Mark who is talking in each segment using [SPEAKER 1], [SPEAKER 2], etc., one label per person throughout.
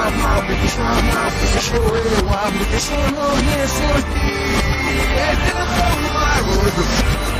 [SPEAKER 1] Não application, my não well, application, oh, yes, não At the phone, my.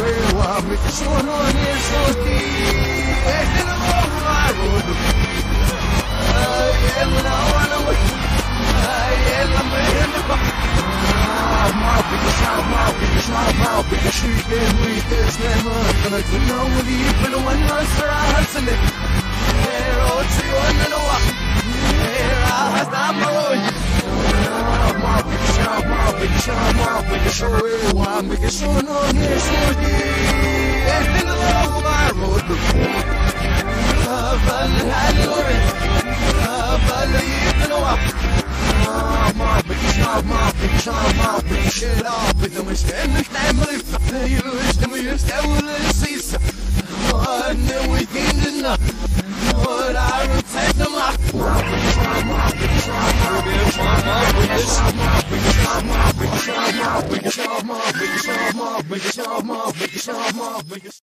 [SPEAKER 1] I am now on way I am a I'm I'm this no with you. but when I I because I'm I'm I'm I'm with the with we gained enough Make it